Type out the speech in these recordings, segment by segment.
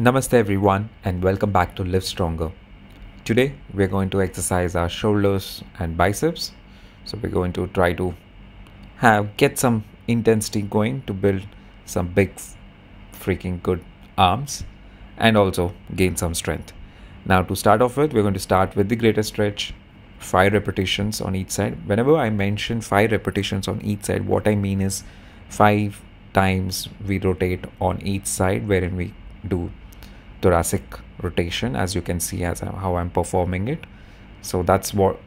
Namaste everyone and welcome back to LiveStronger. Today we're going to exercise our shoulders and biceps. So we're going to try to have get some intensity going to build some big freaking good arms and also gain some strength. Now to start off with we're going to start with the greater stretch 5 repetitions on each side. Whenever I mention 5 repetitions on each side what I mean is 5 times we rotate on each side wherein we do thoracic rotation as you can see as uh, how I'm performing it. So that's what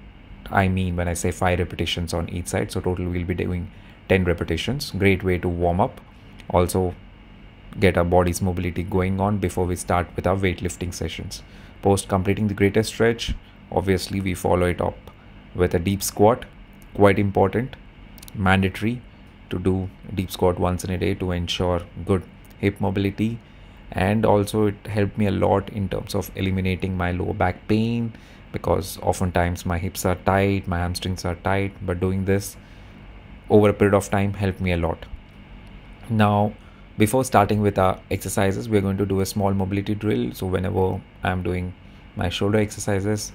I mean when I say 5 repetitions on each side. So total we'll be doing 10 repetitions. Great way to warm up. Also get our body's mobility going on before we start with our weightlifting sessions. Post completing the greatest stretch obviously we follow it up with a deep squat. Quite important mandatory to do deep squat once in a day to ensure good hip mobility and also it helped me a lot in terms of eliminating my lower back pain because oftentimes my hips are tight my hamstrings are tight but doing this over a period of time helped me a lot. Now before starting with our exercises we're going to do a small mobility drill. So whenever i'm doing my shoulder exercises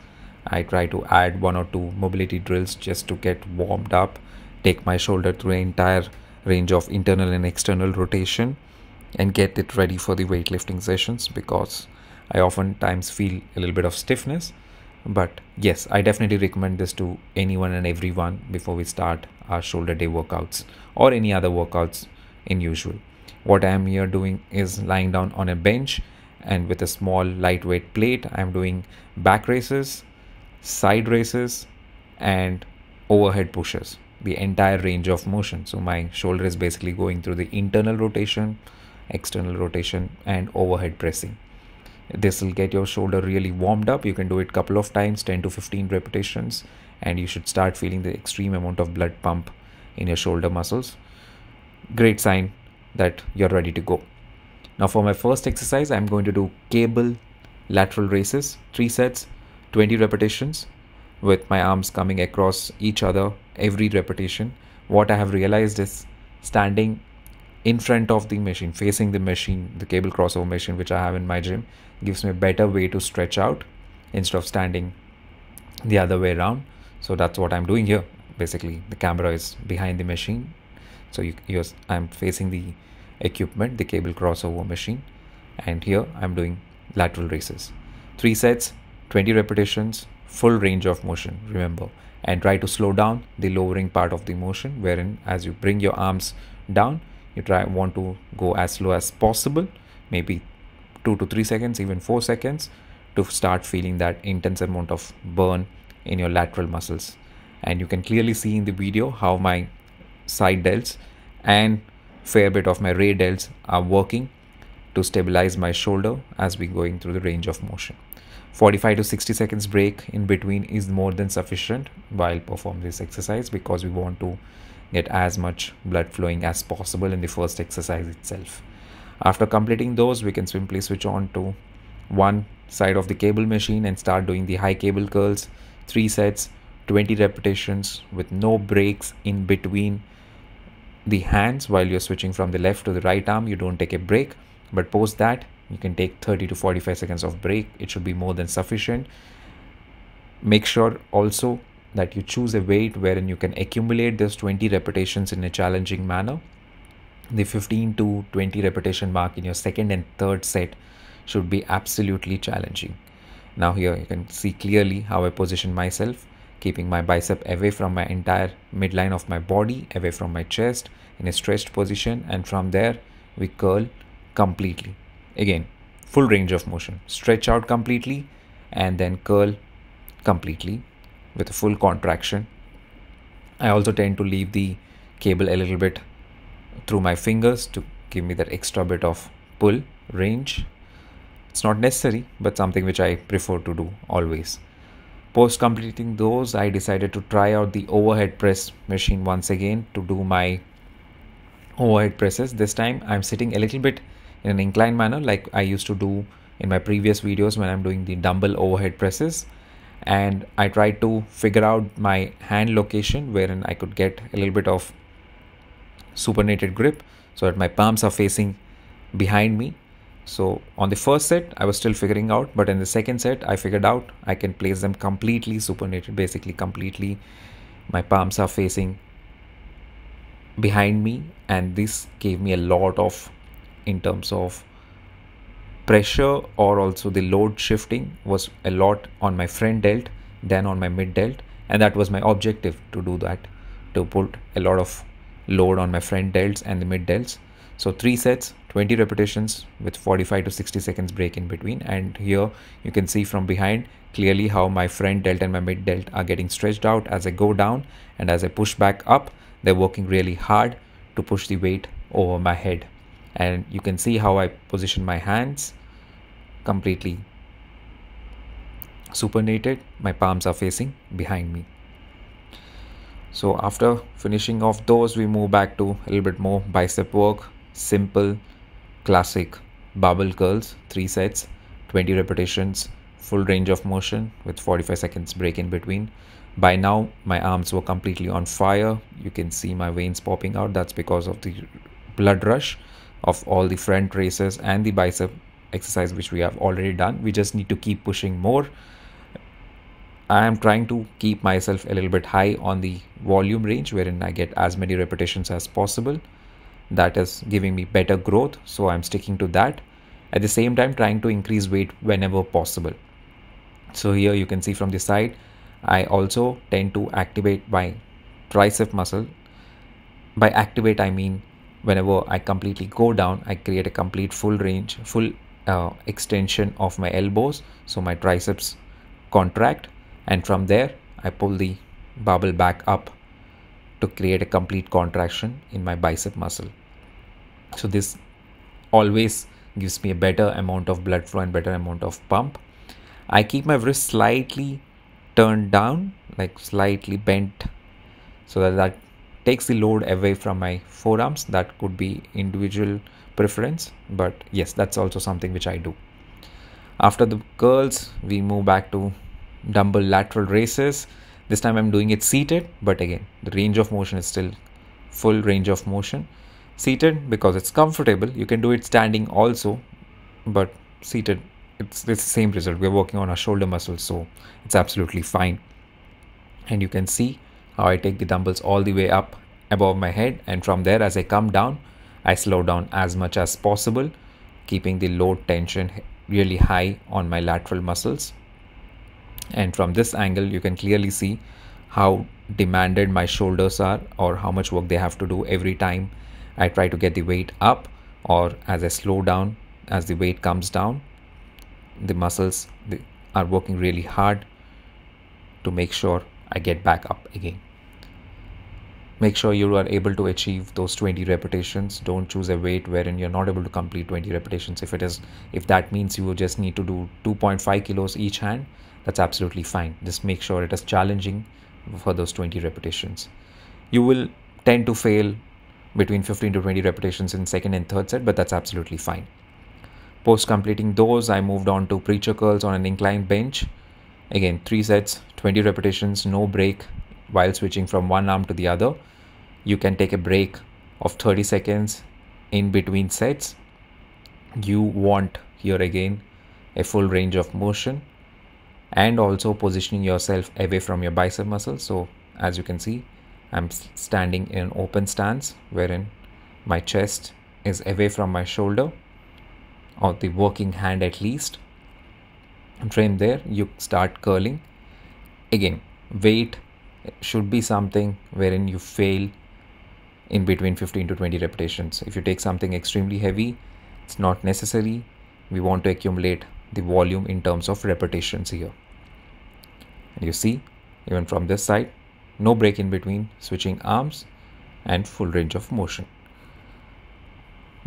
i try to add one or two mobility drills just to get warmed up take my shoulder through the entire range of internal and external rotation and get it ready for the weightlifting sessions because I oftentimes feel a little bit of stiffness. But yes, I definitely recommend this to anyone and everyone before we start our shoulder day workouts or any other workouts in usual. What I am here doing is lying down on a bench and with a small lightweight plate, I'm doing back raises, side raises, and overhead pushes the entire range of motion. So my shoulder is basically going through the internal rotation, external rotation and overhead pressing. This will get your shoulder really warmed up. You can do it couple of times 10 to 15 repetitions and you should start feeling the extreme amount of blood pump in your shoulder muscles. Great sign that you're ready to go. Now for my first exercise i'm going to do cable lateral raises 3 sets 20 repetitions with my arms coming across each other every repetition. What i have realized is standing in front of the machine, facing the machine, the cable crossover machine, which I have in my gym, gives me a better way to stretch out instead of standing the other way around. So that's what I'm doing here. Basically, the camera is behind the machine. So you, you're, I'm facing the equipment, the cable crossover machine. And here I'm doing lateral raises. Three sets, 20 repetitions, full range of motion, remember. And try to slow down the lowering part of the motion, wherein as you bring your arms down, you try want to go as slow as possible maybe 2 to 3 seconds even 4 seconds to start feeling that intense amount of burn in your lateral muscles. And you can clearly see in the video how my side delts and fair bit of my rear delts are working to stabilize my shoulder as we going through the range of motion. 45 to 60 seconds break in between is more than sufficient while perform this exercise because we want to get as much blood flowing as possible in the first exercise itself. After completing those, we can simply switch on to one side of the cable machine and start doing the high cable curls, three sets, 20 repetitions with no breaks in between the hands while you're switching from the left to the right arm. You don't take a break, but post that, you can take 30 to 45 seconds of break. It should be more than sufficient. Make sure also that you choose a weight wherein you can accumulate those 20 repetitions in a challenging manner. The 15 to 20 repetition mark in your second and third set should be absolutely challenging. Now, here you can see clearly how I position myself, keeping my bicep away from my entire midline of my body, away from my chest in a stretched position, and from there we curl completely. Again, full range of motion. Stretch out completely and then curl completely with a full contraction. I also tend to leave the cable a little bit through my fingers to give me that extra bit of pull range. It's not necessary, but something which I prefer to do always. Post completing those, I decided to try out the overhead press machine once again to do my overhead presses. This time I'm sitting a little bit in an inclined manner like I used to do in my previous videos when I'm doing the dumbbell overhead presses and I tried to figure out my hand location wherein I could get a little bit of supinated grip so that my palms are facing behind me So on the first set, I was still figuring out, but in the second set, I figured out I can place them completely supinated, basically completely. My palms are facing behind me, and this gave me a lot of, in terms of pressure or also the load shifting was a lot on my front delt than on my mid delt, and that was my objective to do that, to put a lot of load on my front delts and the mid delts. So three sets, 20 repetitions with 45 to 60 seconds break in between. And here you can see from behind clearly how my front delt and my mid delt are getting stretched out as I go down and as I push back up, they're working really hard to push the weight over my head. And you can see how I position my hands completely supinated. My palms are facing behind me. So after finishing off those, we move back to a little bit more bicep work, simple, classic barbell curls, three sets, 20 repetitions, full range of motion with 45 seconds break in between. By now, my arms were completely on fire. You can see my veins popping out. That's because of the blood rush of all the front raises and the bicep exercise, which we have already done. We just need to keep pushing more I am trying to keep myself a little bit high on the volume range wherein I get as many repetitions as possible. That is giving me better growth, so I'm sticking to that. At the same time, trying to increase weight whenever possible. So, here you can see from the side, I also tend to activate my tricep muscle. By activate, I mean whenever I completely go down, I create a complete full range, full uh, extension of my elbows. So, my triceps contract and from there I pull the barbell back up to create a complete contraction in my bicep muscle. So this always gives me a better amount of blood flow and better amount of pump. I keep my wrist slightly turned down, like slightly bent, so that that takes the load away from my forearms. That could be individual preference, but yes, that's also something which I do. After the curls, we move back to dumbbell lateral raises. This time I'm doing it seated, but again, the range of motion is still full range of motion. Seated because it's comfortable. You can do it standing also, but seated, it's, it's the same result. We're working on our shoulder muscles, so it's absolutely fine. And you can see how I take the dumbbells all the way up above my head, and from there, as I come down, I slow down as much as possible, keeping the load tension really high on my lateral muscles. And from this angle you can clearly see how demanded my shoulders are or how much work they have to do every time I try to get the weight up or as I slow down as the weight comes down the muscles are working really hard to make sure I get back up again. Make sure you are able to achieve those 20 repetitions. Don't choose a weight wherein you're not able to complete 20 repetitions. If it is if that means you just need to do 2.5 kilos each hand that's absolutely fine. Just make sure it is challenging for those 20 repetitions. You will tend to fail between 15 to 20 repetitions in second and third set but that's absolutely fine. Post completing those i moved on to preacher curls on an inclined bench again three sets 20 repetitions no break while switching from one arm to the other. You can take a break of 30 seconds in between sets. You want here again a full range of motion and also positioning yourself away from your bicep muscle so as you can see i'm standing in an open stance wherein my chest is away from my shoulder or the working hand at least from there you start curling again weight should be something wherein you fail in between 15 to 20 repetitions if you take something extremely heavy it's not necessary we want to accumulate the volume in terms of repetitions here. And you see, even from this side, no break in between, switching arms and full range of motion.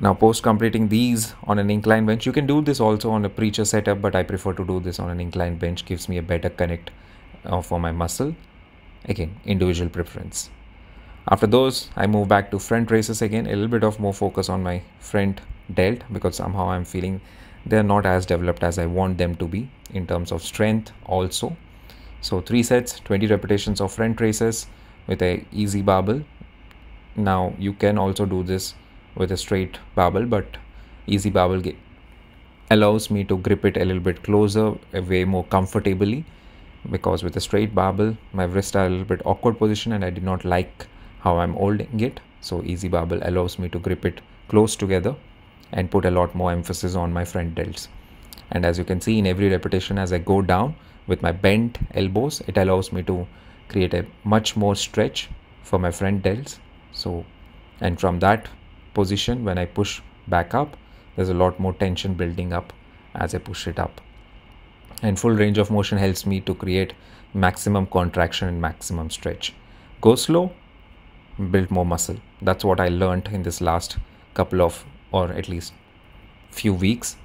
Now, post completing these on an incline bench, you can do this also on a preacher setup, but I prefer to do this on an incline bench, gives me a better connect uh, for my muscle. Again, individual preference. After those, I move back to front raises again, a little bit of more focus on my front delt because somehow I'm feeling they're not as developed as I want them to be in terms of strength also. So three sets, 20 repetitions of front raises with a EZ barbell. Now you can also do this with a straight barbell, but EZ barbell allows me to grip it a little bit closer, a way more comfortably because with a straight barbell, my wrists are a little bit awkward position and I did not like how I'm holding it. So EZ barbell allows me to grip it close together and put a lot more emphasis on my front delts. And as you can see in every repetition as I go down with my bent elbows, it allows me to create a much more stretch for my front delts. So, and from that position, when I push back up, there's a lot more tension building up as I push it up. And full range of motion helps me to create maximum contraction and maximum stretch. Go slow, build more muscle. That's what I learned in this last couple of, or at least few weeks.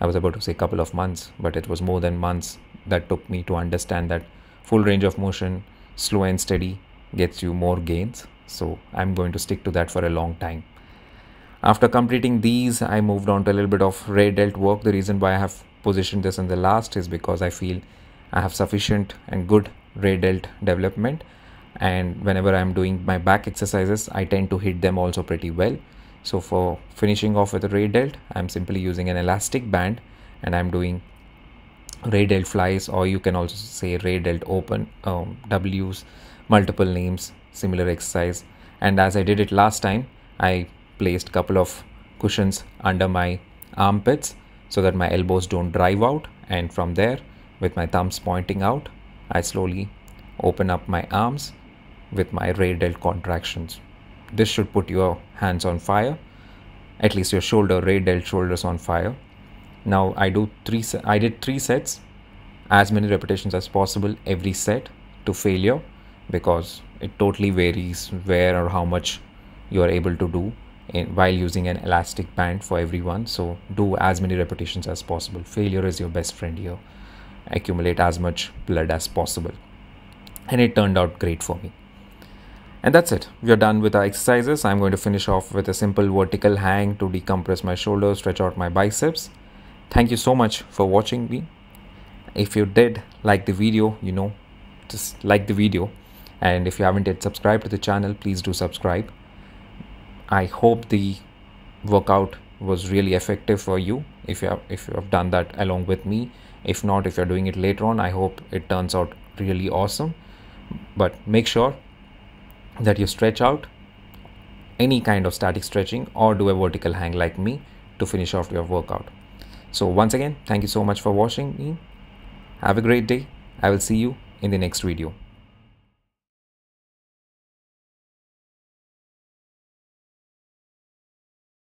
I was about to say couple of months, but it was more than months that took me to understand that full range of motion, slow and steady, gets you more gains. So I'm going to stick to that for a long time. After completing these, I moved on to a little bit of rear delt work. The reason why I have positioned this in the last is because I feel I have sufficient and good rear delt development. And whenever I'm doing my back exercises I tend to hit them also pretty well. So for finishing off with a rear delt I'm simply using an elastic band and I'm doing rear delt flies or you can also say rear delt open um, W's multiple names similar exercise. And as I did it last time I placed couple of cushions under my armpits so that my elbows don't drive out and from there with my thumbs pointing out I slowly open up my arms with my delt contractions. This should put your hands on fire, at least your shoulder, delt shoulders on fire. Now I do three. I did three sets, as many repetitions as possible every set to failure, because it totally varies where or how much you are able to do in, while using an elastic band for everyone. So do as many repetitions as possible. Failure is your best friend here. Accumulate as much blood as possible, and it turned out great for me. And that's it. We are done with our exercises. I'm going to finish off with a simple vertical hang to decompress my shoulders, stretch out my biceps. Thank you so much for watching me. If you did like the video, you know, just like the video. And if you haven't yet subscribed to the channel, please do subscribe. I hope the workout was really effective for you if you have if you have done that along with me if not if you're doing it later on i hope it turns out really awesome but make sure that you stretch out any kind of static stretching or do a vertical hang like me to finish off your workout. So once again, thank you so much for watching me. Have a great day. I will see you in the next video.